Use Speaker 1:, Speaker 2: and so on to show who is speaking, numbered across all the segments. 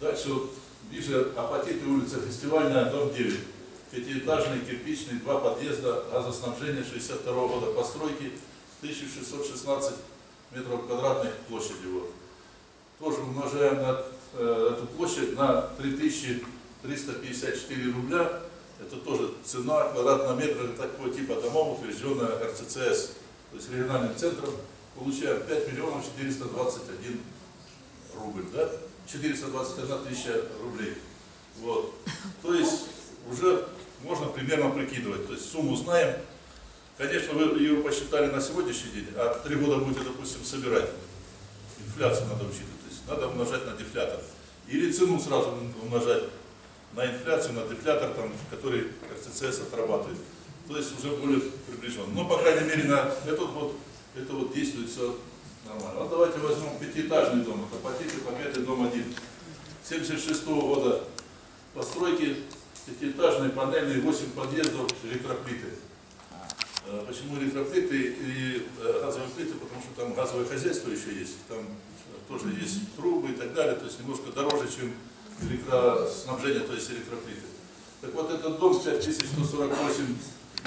Speaker 1: Дальше вот ближе Апатиты, улица Фестивальная, дом 9. Пятиэтажный, кирпичный, два подъезда, газоснабжение 62 года постройки, 1616 метров квадратных площади. Вот. Тоже умножаем на, э, эту площадь на 3354 рубля. Это тоже цена квадратного метра такого типа домов, утвержденная РЦЦС, то есть региональным центром. Получаем 5 миллионов 421 рубль, да? 421 тысяча рублей. Вот. То есть уже можно примерно прикидывать. То есть сумму знаем. Конечно, вы ее посчитали на сегодняшний день, а три года будете, допустим, собирать. Инфляцию надо учитывать. То есть надо умножать на дефлятор. Или цену сразу умножать на инфляцию, на дефлятор, там, который РЦЦС отрабатывает. То есть уже более приближенно. Но, по крайней мере, на этот вот, это вот действует все нормально. Вот давайте возьмем пятиэтажный дом. Это Патиты, Победы, дом 1. 76 года постройки, пятиэтажные, панельные, 8 подъездов, электроплиты. Э, Почему электроплиты и э, газовые плиты? Потому что там газовое хозяйство еще есть, там тоже есть трубы и так далее, то есть немножко дороже, чем электроснабжение, то есть электроплиты. Так вот, этот дом 5148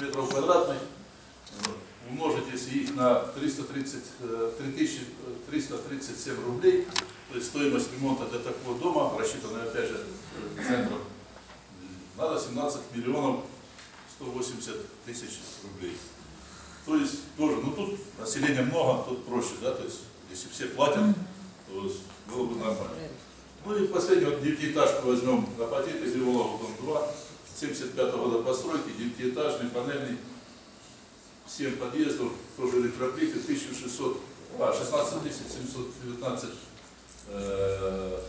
Speaker 1: метров квадратных, э, умножить, если их на 330, э, 3337 рублей, то есть стоимость ремонта для такого дома, рассчитанная опять же э, центром, э, надо 17 миллионов 180 тысяч рублей. То есть тоже, ну тут населения много, тут проще, да, то есть если все платят, то было бы нормально. Ну и последний вот девятиэтажку возьмем на Апатиты, Гриволова, дом 2, 75 года постройки, девятиэтажный, панельный, 7 подъездов, тоже электроплиты, 1600, а, 16 719 э,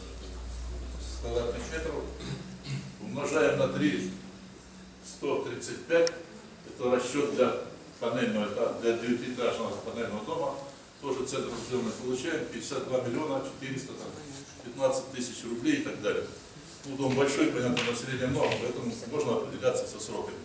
Speaker 1: квадратных метров. Умножаем на 3, 135, это расчет для панельного, этажа, для девятиэтажного панельного дома, тоже центр сделанный получаем, 52 миллиона 415 тысяч рублей и так далее. Ну, дом большой, понятно, населения много, поэтому можно определяться со сроками.